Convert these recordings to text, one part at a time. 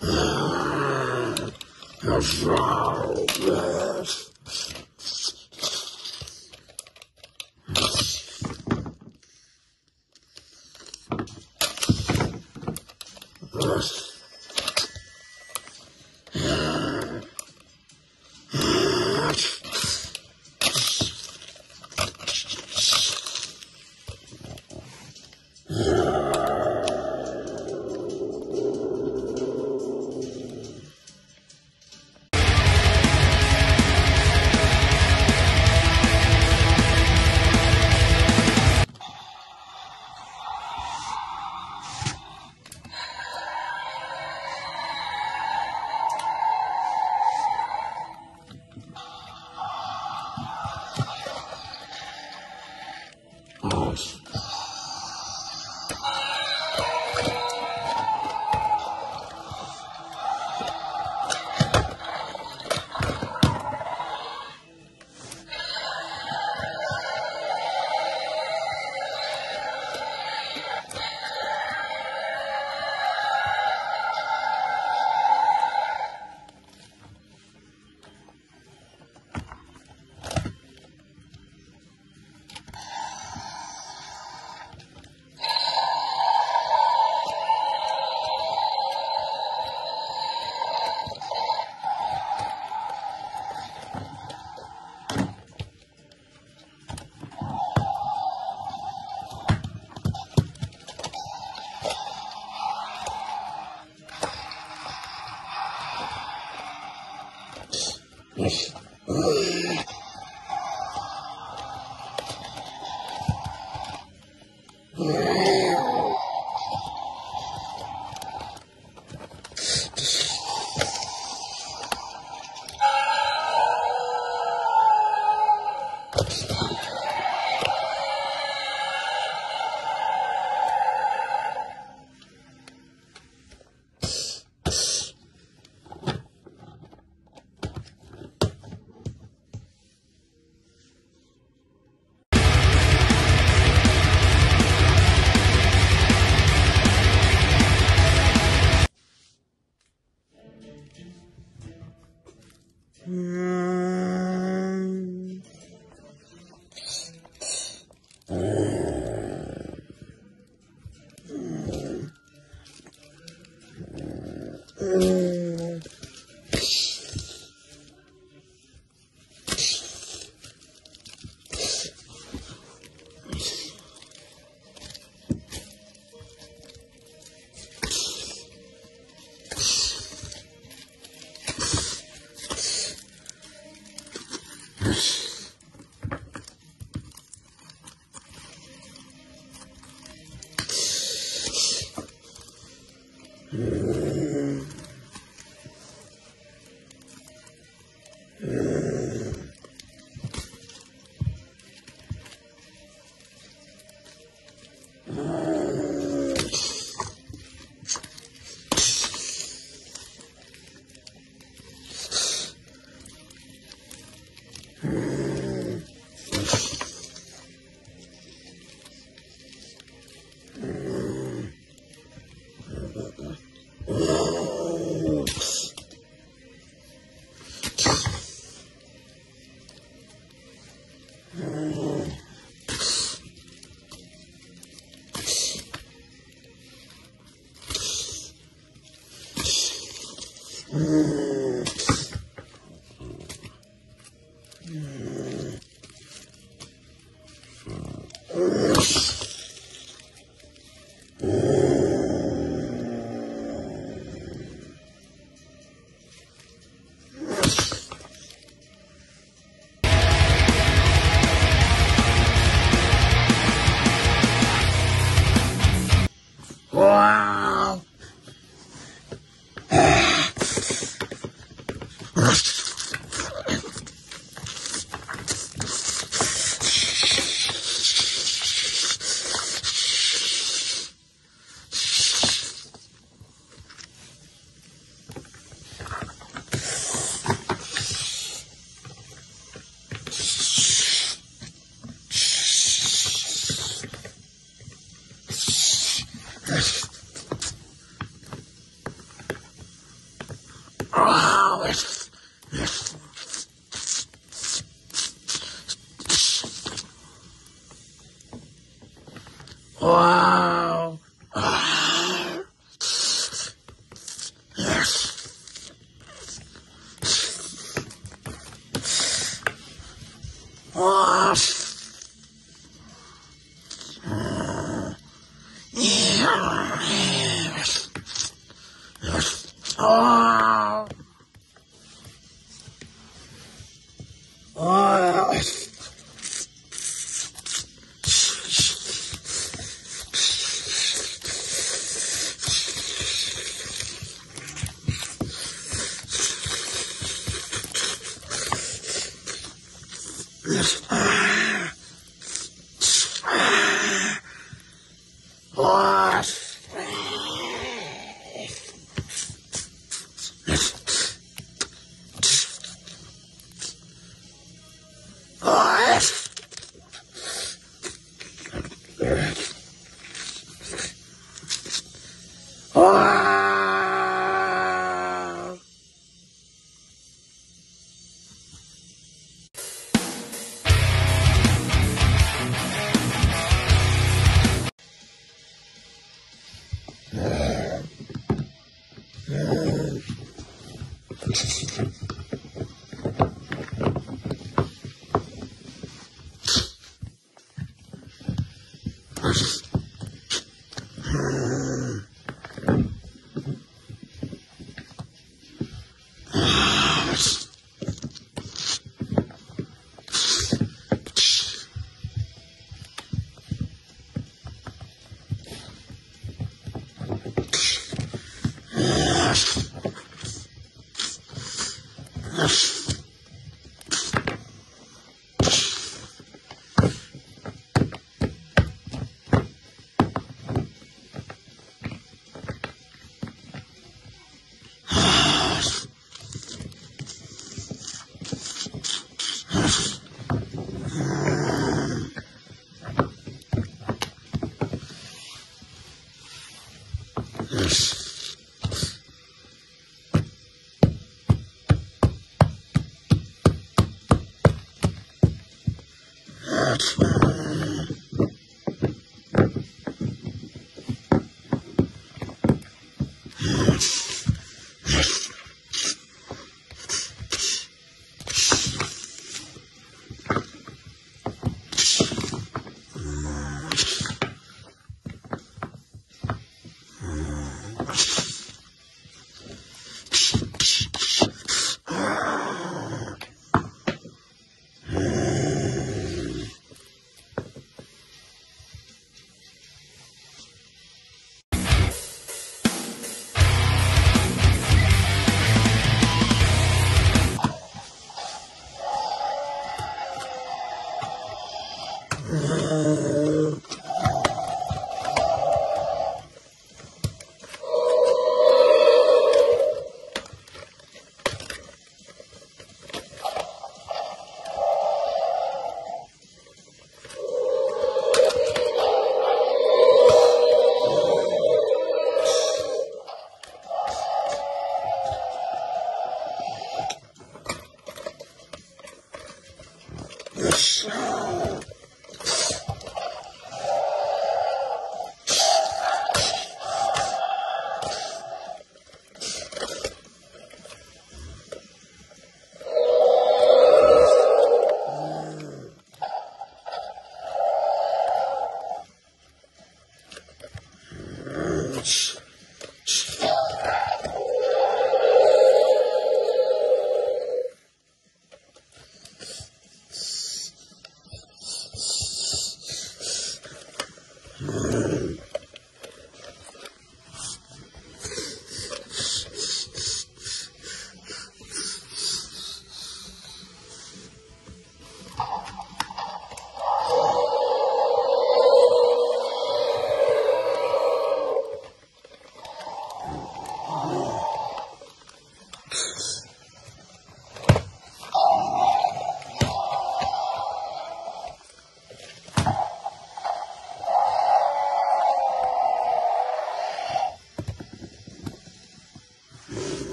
That's all this. nós. よし。Wow.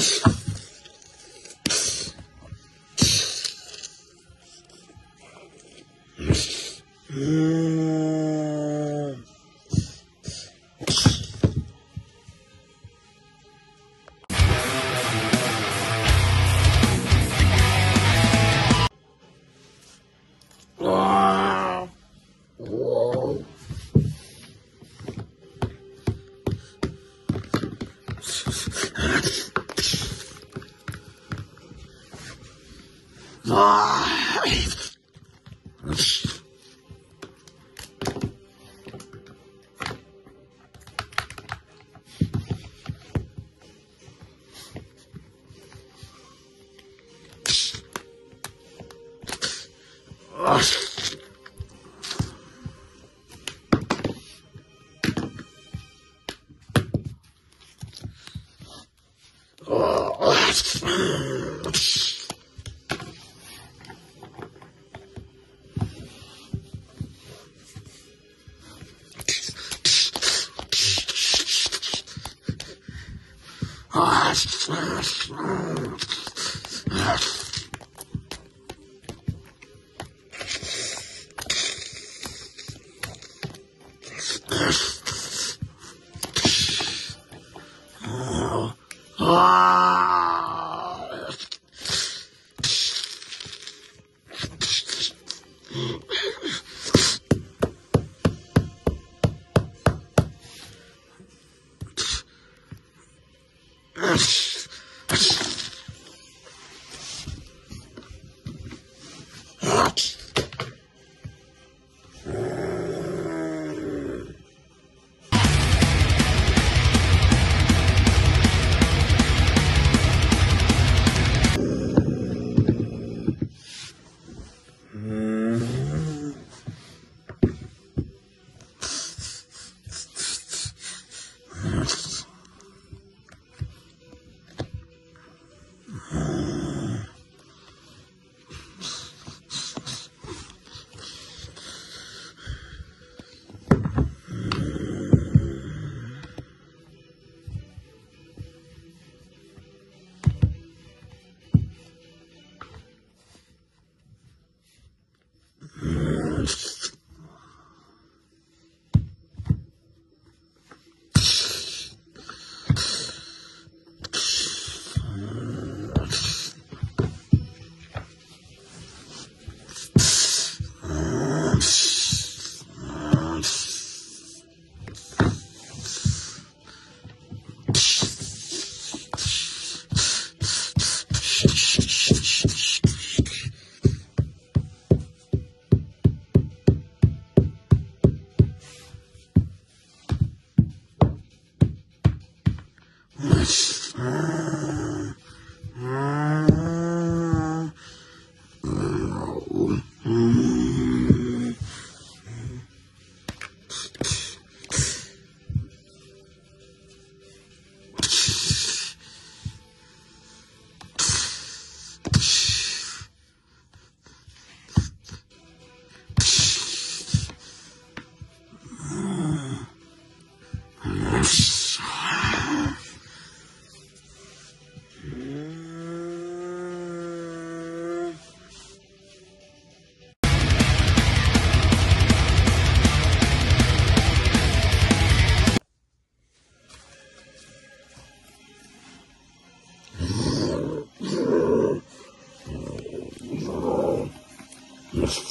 Christmas. Ah, Yes. Хорошо.